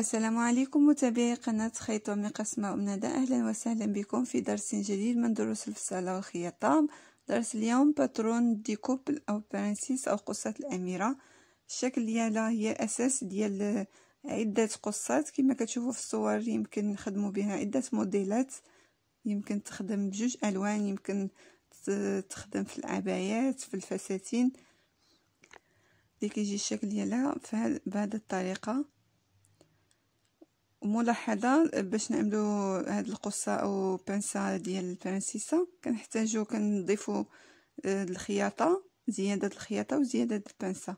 السلام عليكم متابعي قناة خيط ومقاس مع ندى أهلا وسهلا بكم في درس جديد من دروس الفصالة والخياطة. درس اليوم patron découpe أو princesse أو قصة الأميرة. الشكل ديالها هي أساس ديال عدة قصات. كما كتشوفوا في الصور يمكن نخدموا بها عدة موديلات. يمكن تخدم بجوج ألوان يمكن تخدم في العبايات في الفساتين. اللي كيجي الشكل ديالها بهذه الطريقة. وملاحظه باش نعملو هاد القصة أو بنسة ديال البرانسيسه كنحتاجو كنضيفو آه، الخياطة زيادة الخياطة وزيادة البنسة.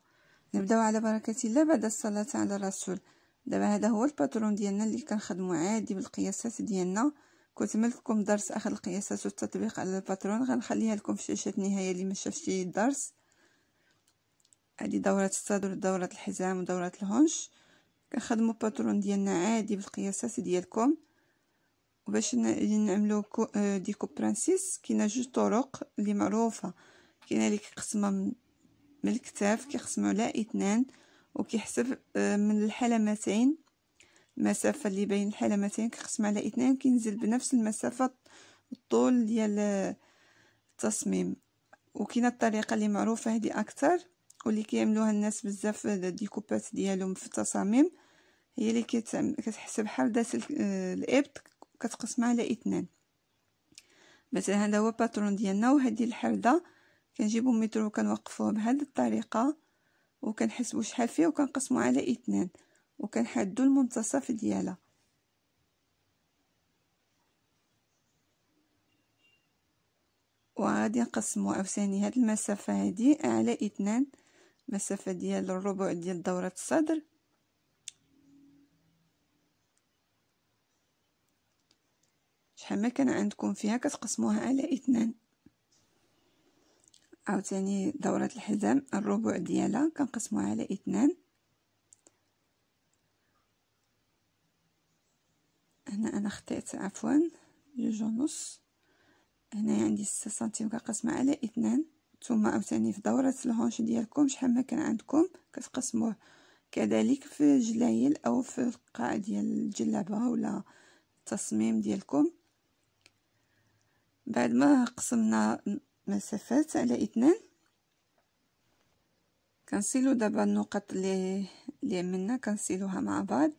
نبداو على بركة الله بعد الصلاة على الرسول. دابا هذا هو الباترون ديالنا اللي كنخدمو عادي بالقياسات ديالنا. كنت عملت لكم درس أخذ القياسات والتطبيق على الباترون. غنخليها لكم في شاشة النهايه اللي ما الدرس. هذه دورة الصدر ودورة الحزام ودورة الهونش. كنخدموا باترون ديالنا عادي بالقياسات ديالكم وباش نعملو آه، ديكو برانسيس كاينة جوج طرق اللي معروفة. كاينة اللي كيقسمها من الكتاف كيقسمو على اثنان وكيحسب آه، من الحلمتين. المسافة اللي بين الحلمتين كيقسم على اثنان كينزل بنفس المسافة الطول ديال التصميم. وكاينة الطريقة اللي معروفة هذه أكثر واللي كيعملوها الناس بزاف ديكوبات ديالهم في التصاميم. هي اللي كتحسب حردة الإبط كتقسمها على اثنان مثلا هذا هو باترون ديالنا وهذه الحردة. كنجيبو متر وكنوقفوه بهذه الطريقة وكنحسبو شحال فيه وكنقسمو على اثنان وكنحدو المنتصف ديالها. وغادي نقسمو عاوتاني هاد المسافة هادي على اثنان مسافة ديال الربع ديال دورة الصدر. شحال ما كان عندكم فيها كتقسموها على اثنان. عاوتاني دورة الحزام الربع ديالها كنقسموها على اثنان. هنا أنا خطيت عفوا جوج ونص هنا عندي ستة سنتيم كنقسمها على اثنان. ثم عاوتاني في دورة الهونش ديالكم شحال ما كان عندكم كتقسموه. كذلك في جلايل أو في القاع ديال الجلابة ولا التصميم ديالكم. بعد ما قسمنا مسافات على اثنان كنصيلو دابا النقط اللي اللي عملنا كنصيلوها مع بعض.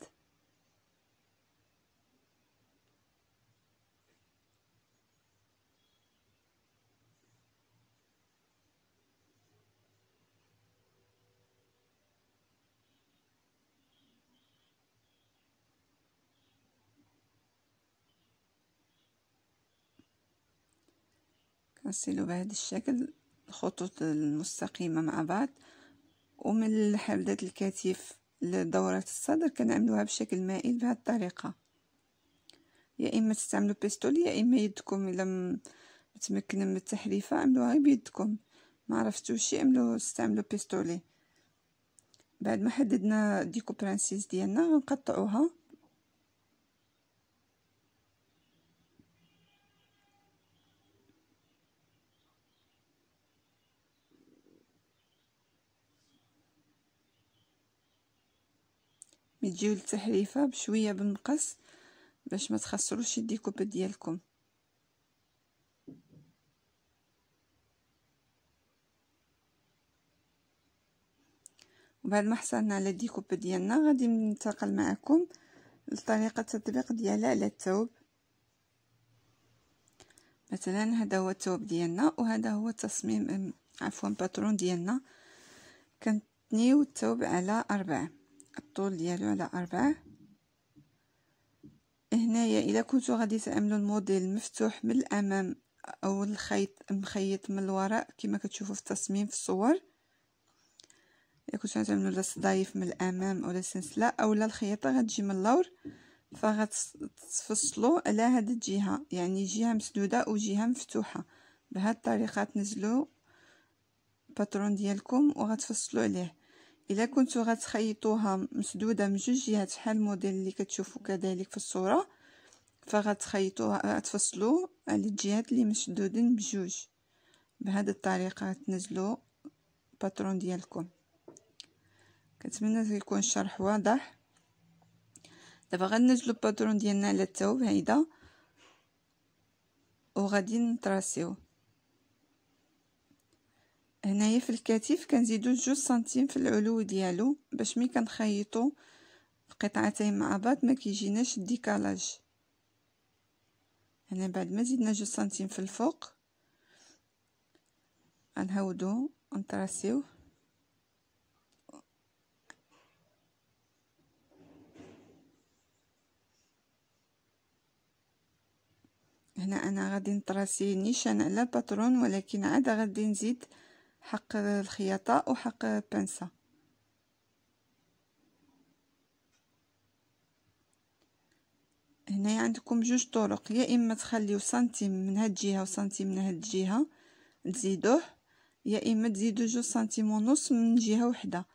كنصلو بهذا الشكل الخطوط المستقيمة مع بعض ومن حردة الكتف لدورة الصدر كنعملوها بشكل مائل بهذه الطريقة. يا إما تستعملوا pistolet يا إما يدكم إلا متمكنين من التحريفة عملوها بيدكم. ما عرفتوش عملوا استعملوا pistolet. بعد ما حددنا découpe princesse ديالنا غنقطعوها. تجيو للتحريفة بشوية بالمقص باش ما تخسروش الديكوب ديالكم. وبعد ما حصلنا على الديكوب ديالنا غادي ننتقل معكم لطريقة التطبيق ديالها على الثوب مثلا هذا هو الثوب ديالنا وهذا هو تصميم عفوا باترون ديالنا. كنتنيو الثوب على أربعة. الطول ديالو على أربعة. هنايا إلا كنتو غادي تعملوا الموديل مفتوح من الأمام أو الخيط مخيط من الوراء كما كتشوفوا في التصميم في الصور. إلا كنتو غتعملوا لا صدايف من الأمام اولا سلسلة اولا الخياطة غتجي من اللور فغتفصلوا على هاد الجهة. يعني جهة مسدودة وجهه مفتوحة. بهاد الطريقة تنزلوا ال patron ديالكم وغتفصلوا عليه. الا كنتو غتخيطوها مسدودة من جوج جهات بحال الموديل اللي كتشوفوا كذلك في الصورة فغتخيطوها غتفصلوا على الجهات اللي مسدودين بجوج. بهذه الطريقة تنزلوا ال patron ديالكم. كنتمنى يكون الشرح واضح. دابا غنزلو ال patron ديالنا على الثوب هيدا وغادي نطراسيو هنايا في الكتف كنزيدو جوج سنتيم في العلو ديالو باش ملي كنخيطو القطعتين مع بعض ما كيجيناش الديكالاج. هنا بعد ما زدنا جوج سنتيم في الفوق غنهودو نطراسيو هنا أنا غادي نطراسي نيشان على الباترون ولكن عاد غادي نزيد حق الخياطة وحق بنسه هنا عندكم جوج طرق. يا إما تخليو سنتيم من هاد الجهة وسنتيم من هاد الجهة تزيدوه يا إما تزيدو جوج سنتيم ونص من جهة وحدة.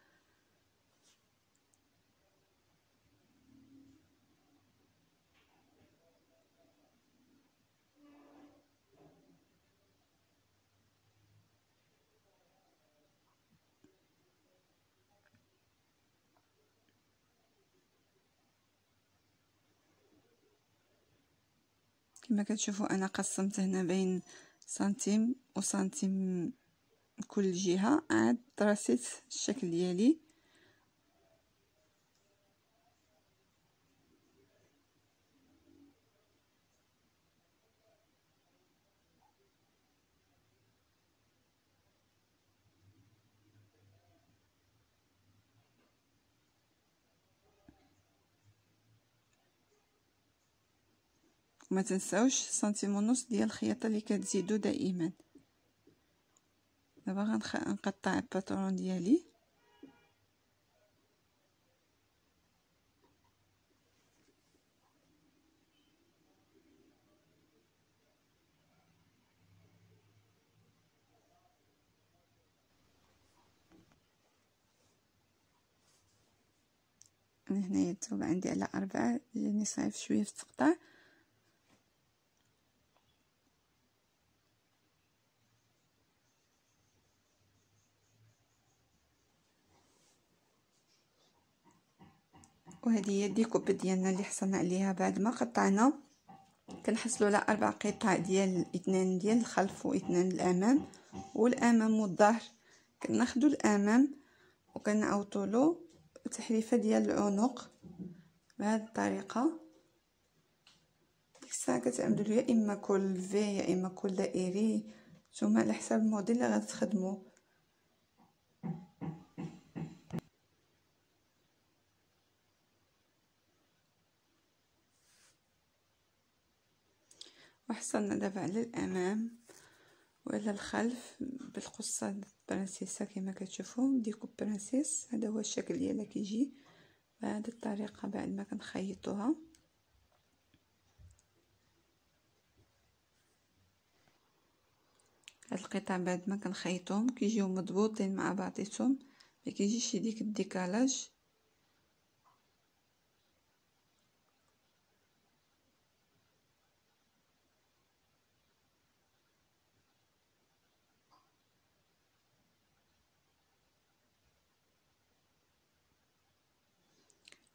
كما كتشوفوا أنا قسمت هنا بين سنتيم وسنتيم كل جهة عاد طراسيت الشكل ديالي. وما تنساوش سنتيم ونص ديال الخياطة اللي كتزيدو دائما. دابا غنقطع الباترون ديالي. هنايا الثوب عندي على أربعة جاني صعيب شوية في التقطاع وهذه هي الديكوب ديالنا اللي حصلنا عليها بعد ما قطعنا كنحصلوا على أربع قطع ديال اثنان ديال الخلف واثنان الأمام والأمام والظهر. كناخذوا الأمام وكنعوضوا له تحريفة ديال العنق بهذه الطريقة. ديك الساعة كتعملوا يا إما كل في يا إما كل دائري. نتوما على حساب الموديل اللي غادي وحصلنا دابا على الأمام وعلى الخلف بالقصة princesse كما كتشوفوا. découpe princesse هذا هو الشكل ديالها كيجي بهذه الطريقة بعد ما كنخيطوها. هاد القطع بعد ما كنخيطهم كيجيو مضبوطين مع بعضيتهم ما كيجيش ديك ال décalage.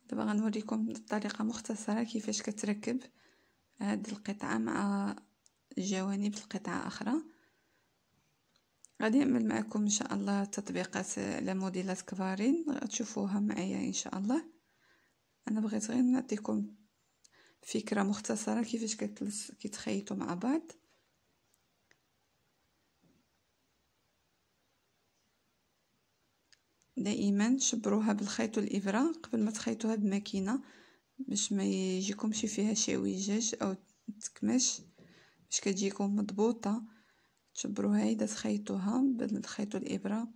دابا غنوريكم بطريقة مختصرة كيفاش كتركب هاد القطعة مع جوانب القطعة أخرى. غادي نعمل معكم إن شاء الله تطبيقات على موديلات كبارين غتشوفوها معايا إن شاء الله. أنا بغيت غير نعطيكم فكرة مختصرة كيفاش كيتخيطوا مع بعض. دائما شبروها بالخيط والإبرة قبل ما تخيطوها بماكينة باش ما يجيكمش فيها شويجاج أو تكمش باش كتجيكم مضبوطة. تشبروها إذا تخيطوها بالخيط والإبرة.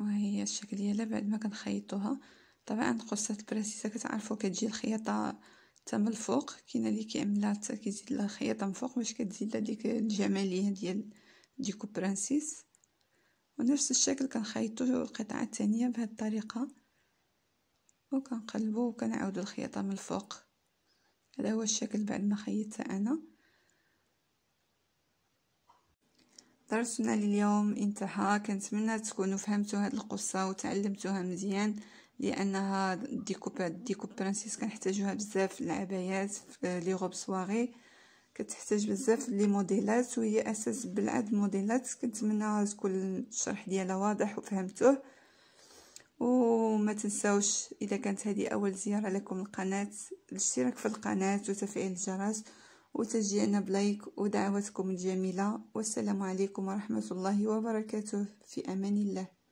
وهي الشكل ديالها بعد ما كنخيطوها. طبعا قصة البراسيسه كتعرفوا كتجي الخياطة حتى من الفوق. كاينة اللي كيعملها حتى كيزيد لها خياطة من فوق باش كتزيد ديك الجمالية ديال ديكو برانسيس. ونفس الشكل كنخيطو القطعة الثانية بهذه الطريقة. وكنقلبو وكنعاودو الخياطة من الفوق. هذا هو الشكل بعد ما خيطت أنا. درسنا لليوم انتهى. كنتمنى تكونوا فهمتوا هذه القصة وتعلمتوها مزيان لأنها découpe découpe princesse كنحتاجوها بزاف للعبايات les robes soirée كتحتاج بزاف لي موديلات وهي أساس لعدة الموديلات كنتمنى تكون الشرح ديالها واضح وفهمتوه. وما تنساوش إذا كانت هذه أول زيارة لكم القناة الاشتراك في القناة وتفعيل الجرس. وتشجيعنا بلايك ودعواتكم الجميلة والسلام عليكم ورحمة الله وبركاته. في أمان الله.